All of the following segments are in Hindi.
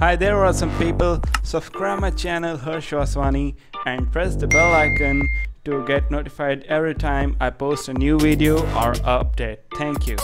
Hi there awesome people, subscribe my channel Harsh and press the bell icon to get notified every time I post a new video or update. Thank you.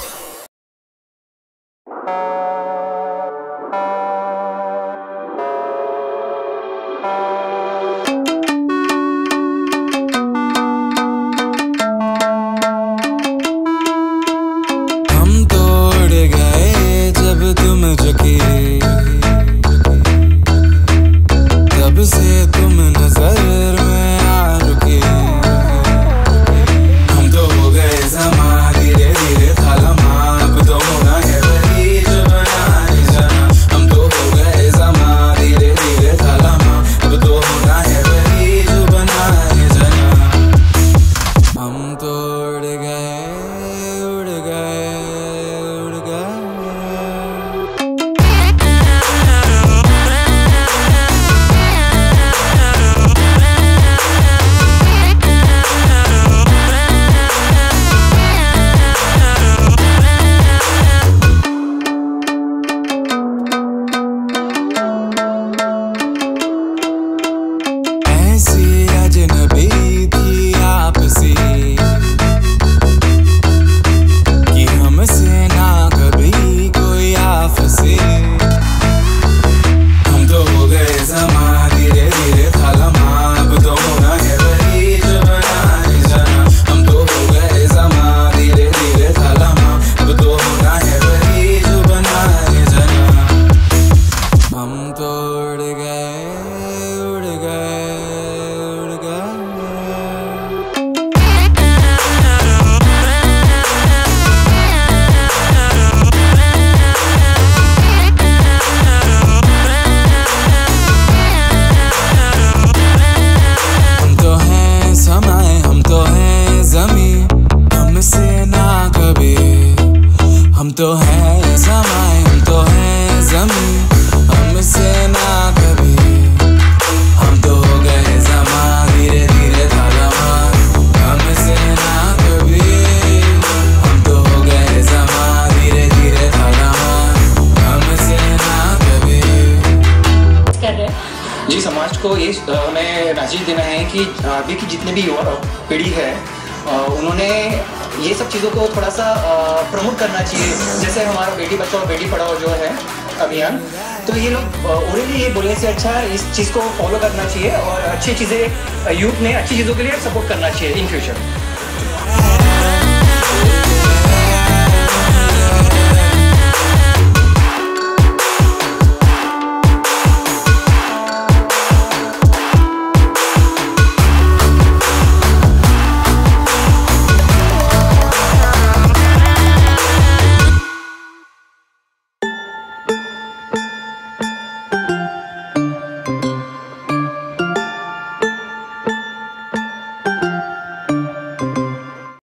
You. समाज को ये हमें मैसेज देना है कि अभी की जितनी भी युवा पीढ़ी है उन्होंने ये सब चीज़ों को थोड़ा सा प्रमोट करना चाहिए। जैसे हमारा बेटी बचाओ बेटी पढ़ाओ जो है, अभियान तो ये लोग ओरली ये बोलने से अच्छा इस चीज़ को फॉलो करना चाहिए और अच्छी चीज़ें यूथ ने अच्छी चीज़ों के लिए सपोर्ट करना चाहिए इन फ्यूचर